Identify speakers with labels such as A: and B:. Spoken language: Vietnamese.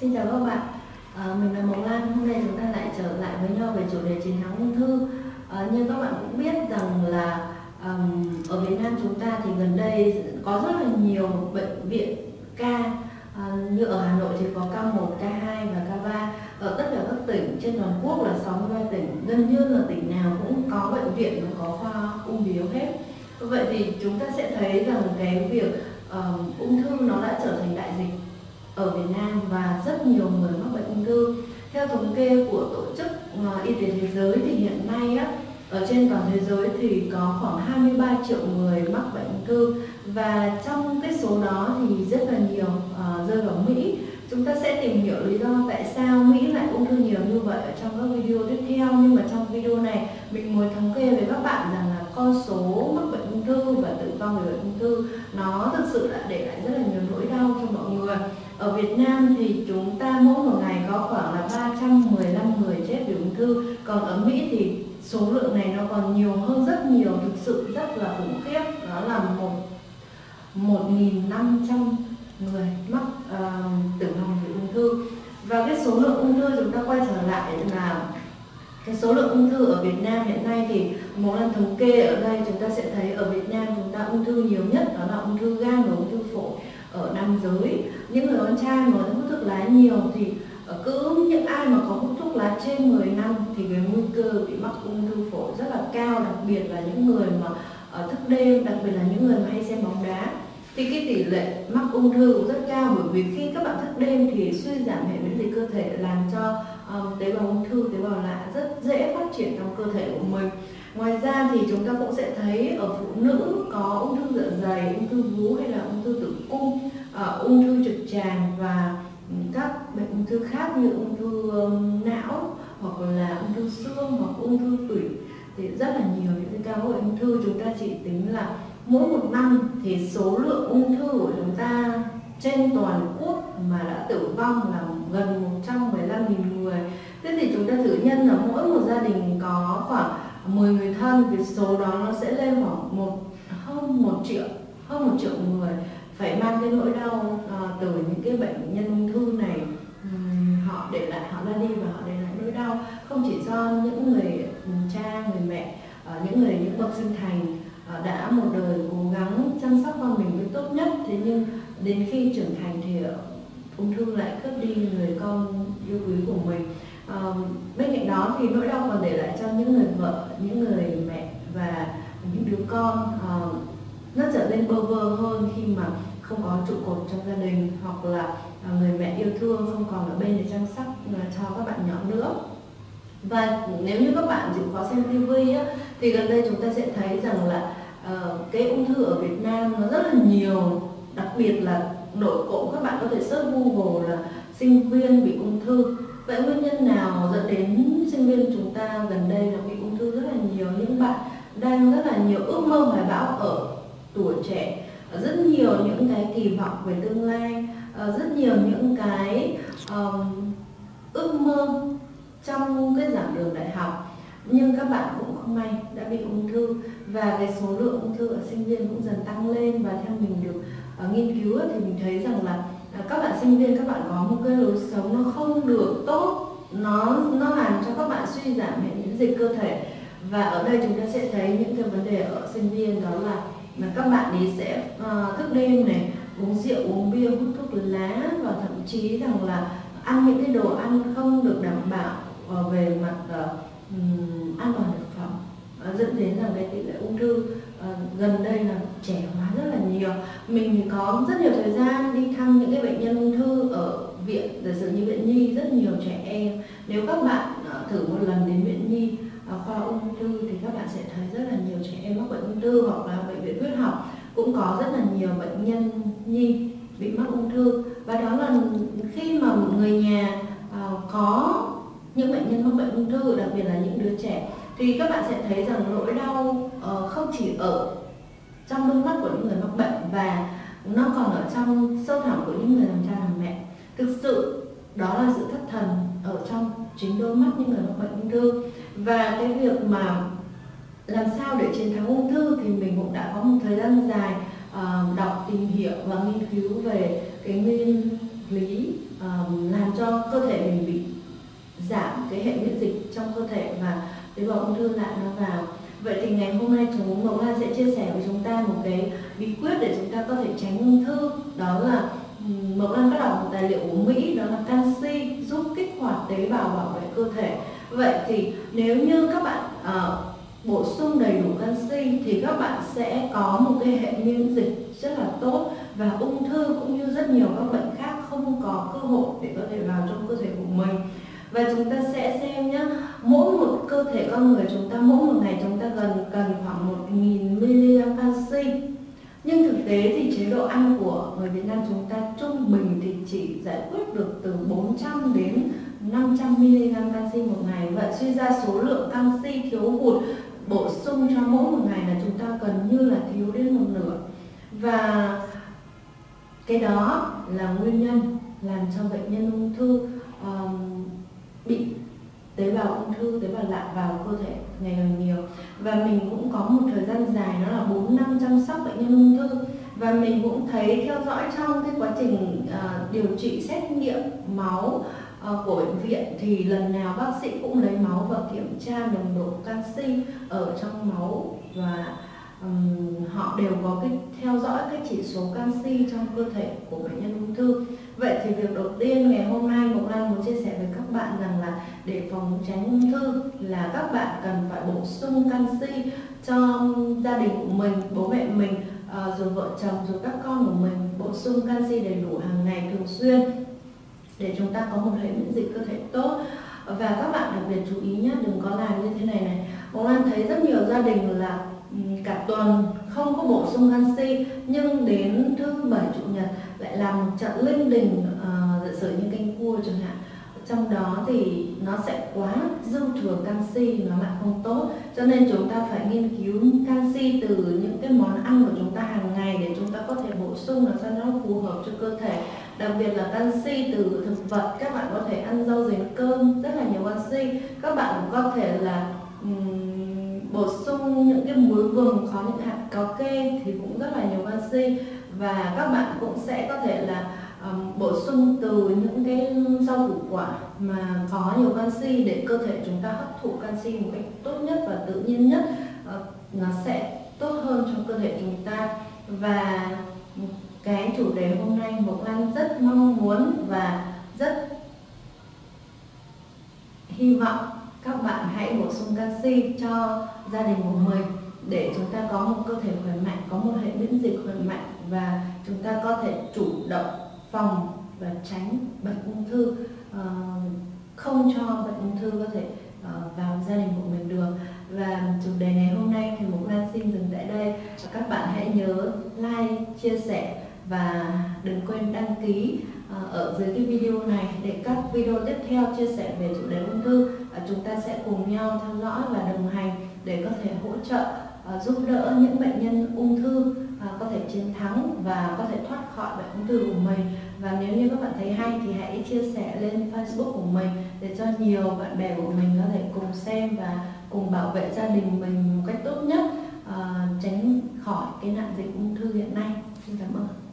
A: Xin chào các bạn, à, mình là Mộc Lan. Hôm nay chúng ta lại trở lại với nhau về chủ đề chiến thắng ung thư. À, như các bạn cũng biết rằng là um, ở Việt Nam chúng ta thì gần đây có rất là nhiều bệnh viện ca à, như ở Hà Nội thì có K1, K2 và K3 ở tất cả các tỉnh trên toàn quốc là 63 tỉnh gần như là tỉnh nào cũng có bệnh viện và có khoa ung biếu hết vậy thì chúng ta sẽ thấy rằng cái việc um, ung thư nó đã trở thành đại dịch ở Việt Nam và rất nhiều người mắc bệnh ung thư. Theo thống kê của Tổ chức ờ, Y tế Thế giới thì hiện nay á, ở trên toàn thế giới thì có khoảng 23 triệu người mắc bệnh ung thư và trong cái số đó thì rất là nhiều uh, rơi vào Mỹ. Chúng ta sẽ tìm hiểu lý do tại sao Mỹ lại ung thư nhiều như vậy ở trong các video tiếp theo nhưng mà trong video này mình muốn thống kê với các bạn rằng là con số mắc bệnh ung thư và tử vong vì bệnh ung thư nó thực sự đã để lại rất là nhiều nỗi đau cho mọi người ở Việt Nam thì chúng ta mỗi một ngày có khoảng là 315 người chết vì ung thư. Còn ở Mỹ thì số lượng này nó còn nhiều hơn rất nhiều thực sự rất là khủng khiếp. Đó là một 1.500 người mắc uh, tử vong vì ung thư. Và cái số lượng ung thư chúng ta quay trở lại là cái số lượng ung thư ở Việt Nam hiện nay thì một lần thống kê ở đây chúng ta sẽ thấy ở Việt Nam chúng ta ung thư nhiều nhất đó là ung thư gan và ung thư phổi ở nam giới. Những người con trai mà hút thuốc lá nhiều thì ờ, cứ những ai mà có hút thuốc lá trên 10 năm thì cái nguy cơ bị mắc ung thư phổi rất là cao đặc biệt là những người mà ở thức đêm đặc biệt là những người mà hay xem bóng đá. Thì cái tỷ lệ mắc ung thư cũng rất cao bởi vì khi các bạn thức đêm thì suy giảm hệ miễn dịch cơ thể làm cho um, tế bào ung thư tế bào lạ rất dễ phát triển trong cơ thể của mình. Ngoài ra thì chúng ta cũng sẽ thấy ở phụ nữ có ung về ung thư vú hay là ung thư tử cung uh, ung thư trực tràng và ừ, các bệnh ung thư khác như ung thư ờ, não hoặc là ung thư xương hoặc ung thư tủy thì rất là nhiều những cái ca bệnh ung thư. Chúng ta chỉ tính là mỗi một năm thì số lượng ung thư của chúng ta trên toàn quốc mà đã tử vong là gần 115.000 người. Thế thì chúng ta thử nhân là mỗi một gia đình có khoảng 10 người thân thì số đó nó sẽ lên khoảng một hơn một triệu hơn một triệu người phải mang cái nỗi đau uh, từ những cái bệnh nhân ung thư này um, họ để lại họ ra đi và họ để lại nỗi đau. Không chỉ do những người cha người mẹ uh, những người những bậc sinh thành uh, đã một đời cố gắng chăm sóc con mình với tốt nhất. Thế nhưng đến khi trưởng thành thì ung thư lại cướp đi người con yêu quý của mình. À, bên cạnh đó thì nỗi đau còn để lại cho những người vợ những người mẹ và những đứa con à, nó trở nên bơ vơ hơn khi mà không có trụ cột trong gia đình hoặc là à, người mẹ yêu thương không còn ở bên để chăm sóc à, cho các bạn nhỏ nữa. Và nếu như các bạn chịu khó xem TV á, thì gần đây chúng ta sẽ thấy rằng là uh, cái ung thư ở Việt Nam nó rất là nhiều đặc biệt là nội cộng các bạn có thể search Google là sinh viên bị ung thư. Vậy nguyên nhân nào dẫn đến sinh viên chúng ta gần đây là bị ung thư rất là nhiều? Những bạn đang rất là nhiều ước mơ hoài bão ở tuổi trẻ. Ờ, rất nhiều những cái kỳ vọng về tương lai. Ờ, rất nhiều những cái um, ước mơ trong cái giảng đường đại học. Nhưng các bạn cũng không may đã bị ung thư. Và cái số lượng ung thư ở sinh viên cũng dần tăng lên. Và theo mình được uh, nghiên cứu thì mình thấy rằng là uh, các bạn sinh viên các bạn có một cái lối sống nó không được tốt. Nó nó làm cho các bạn suy giảm hệ miễn dịch cơ thể. Và ở đây chúng ta sẽ thấy những cái vấn đề ở sinh viên đó là mà các bạn ấy sẽ uh, thức đêm này uống rượu uống bia hút thuốc lá và thậm chí rằng là ăn những cái đồ ăn không được đảm bảo uh, về mặt uh, an toàn thực phẩm. Uh, dẫn đến rằng cái tỷ lệ ung thư uh, gần đây là trẻ hóa rất là nhiều. Mình có rất nhiều thời gian đi thăm những cái bệnh nhân ung thư ở viện giả sử như viện nhi rất nhiều trẻ em. Nếu các bạn uh, thử một lần đến viện nhi khoa ung thư thì các bạn sẽ thấy rất là nhiều trẻ em mắc bệnh ung thư hoặc là bệnh viện huyết học cũng có rất là nhiều bệnh nhân nhi bị mắc ung thư. Và đó là khi mà một người nhà uh, có những bệnh nhân mắc bệnh ung thư đặc biệt là những đứa trẻ thì các bạn sẽ thấy rằng nỗi đau uh, không chỉ ở trong đôi mắt của những người mắc bệnh và nó còn ở trong sâu thẳm của những người làm cha làm mẹ. Thực sự đó là sự thất thần ở trong chính đôi mắt những người mắc bệnh ung thư. Và cái việc mà làm sao để chiến thắng ung thư thì mình cũng đã có một thời gian dài uh, đọc tìm hiểu và nghiên cứu về cái nguyên lý um, làm hệ miễn dịch trong cơ thể và tế bào ung thư lại nó vào. Vậy thì ngày hôm nay chúng Mộc Lan sẽ chia sẻ với chúng ta một cái bí quyết để chúng ta có thể tránh ung thư đó là Mộc Lan có đọc một tài liệu của Mỹ đó là canxi giúp kích hoạt tế bào bảo vệ cơ thể. Vậy thì nếu như các bạn uh, bổ sung đầy đủ canxi thì các bạn sẽ có một cái hệ miễn dịch rất là tốt và ung thư cũng như rất nhiều các bệnh khác không có cơ hội để có thể vào trong cơ thể của mình. Và chúng ta sẽ xem nhé mỗi một cơ thể con người chúng ta, mỗi một ngày chúng ta cần cần khoảng 1.000 mg canxi. Nhưng thực tế thì chế độ ăn của người Việt Nam chúng ta trung bình thì chỉ giải quyết được từ 400 đến 500 mg canxi một ngày. Vậy suy ra số lượng canxi thiếu hụt bổ sung cho mỗi một ngày là chúng ta gần như là thiếu đến một nửa. Và cái đó là nguyên nhân làm cho bệnh nhân ung thư um, bị tế bào ung thư tế bào lạ vào cơ thể ngày càng nhiều. Và mình cũng có một thời gian dài đó là 4 năm chăm sóc bệnh nhân ung thư. Và mình cũng thấy theo dõi trong cái quá trình uh, điều trị xét nghiệm máu uh, của bệnh viện thì lần nào bác sĩ cũng lấy máu và kiểm tra nồng độ canxi ở trong máu và um, họ đều có cái theo dõi cái chỉ số canxi trong cơ thể của bệnh nhân ung thư. Vậy thì việc đầu tiên ngày hôm nay Ngọc Lan muốn chia sẻ với các bạn rằng là để phòng tránh ung thư là các bạn cần phải bổ sung canxi cho gia đình của mình bố mẹ mình uh, rồi vợ chồng rồi các con của mình. Bổ sung canxi đầy đủ hàng ngày thường xuyên để chúng ta có một hệ miễn dịch cơ thể tốt. Và các bạn đặc biệt chú ý nhé đừng có làm như thế này này. Ngọc Lan thấy rất nhiều gia đình là cả tuần không có bổ sung canxi nhưng đến thứ bảy chủ nhật lại làm một trận linh đình ờ, dạ uh, sử như canh cua chẳng hạn. Trong đó thì nó sẽ quá dư thừa canxi nó lại không tốt cho nên chúng ta phải nghiên cứu canxi từ những cái món ăn của chúng ta hàng ngày để chúng ta có thể bổ sung làm sao nó phù hợp cho cơ thể. Đặc biệt là canxi từ thực vật các bạn có thể ăn rau dền cơm rất là nhiều canxi. Các bạn cũng có thể là um, bổ sung những cái muối vừng có những hạt có kê thì cũng rất là nhiều canxi. Và các bạn cũng sẽ có thể là um, bổ sung từ những cái rau củ quả mà có nhiều canxi để cơ thể chúng ta hấp thụ canxi một cách tốt nhất và tự nhiên nhất. Uh, nó sẽ tốt hơn cho cơ thể chúng ta. Và cái chủ đề hôm nay Mộc Lan rất mong muốn và rất hy vọng hãy bổ sung canxi cho gia đình của mình để chúng ta có một cơ thể khỏe mạnh, có một hệ miễn dịch khỏe mạnh và chúng ta có thể chủ động phòng và tránh bệnh ung thư. Ờ, không cho bệnh ung thư có thể ờ, vào gia đình của mình được. Và chủ đề ngày hôm nay thì mục Lan xin dừng tại đây. Các bạn hãy nhớ like, chia sẻ và đừng quên đăng ký ờ, ở dưới cái video này để các video tiếp theo chia sẻ về chủ đề ung thư. Chúng ta sẽ cùng nhau theo dõi và đồng hành để có thể hỗ trợ ờ, giúp đỡ những bệnh nhân ung thư ờ, có thể chiến thắng và có thể thoát khỏi bệnh ung thư của mình. Và nếu như các bạn thấy hay thì hãy chia sẻ lên Facebook của mình để cho nhiều bạn bè của mình có thể cùng xem và cùng bảo vệ gia đình mình một cách tốt nhất tránh khỏi cái nạn dịch ung thư hiện nay. Xin cảm ơn.